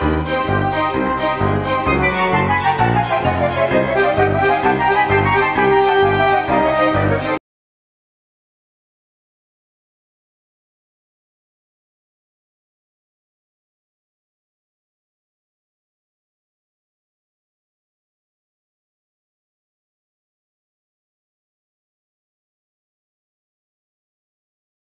Música